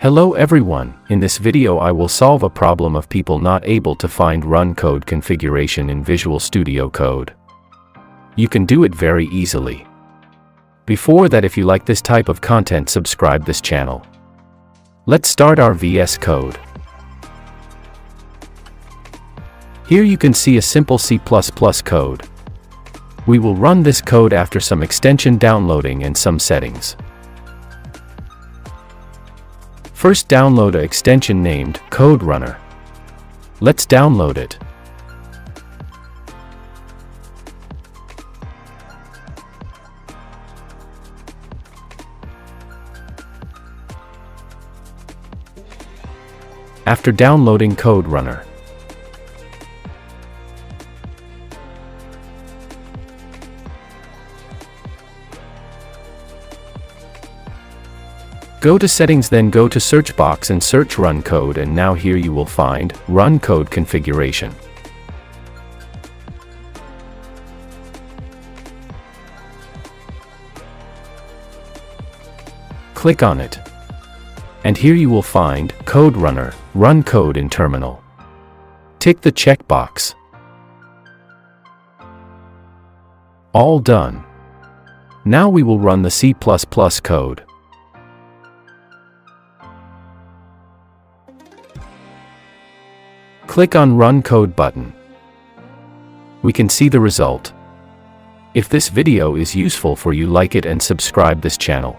Hello everyone, in this video I will solve a problem of people not able to find run code configuration in Visual Studio Code. You can do it very easily. Before that if you like this type of content subscribe this channel. Let's start our VS Code. Here you can see a simple C++ code. We will run this code after some extension downloading and some settings. First download a extension named Code Runner. Let's download it. After downloading Code Runner, Go to settings then go to search box and search run code and now here you will find run code configuration. Click on it. And here you will find Code Runner, Run Code in Terminal. Tick the checkbox. All done. Now we will run the C++ code. Click on Run Code button. We can see the result. If this video is useful for you like it and subscribe this channel.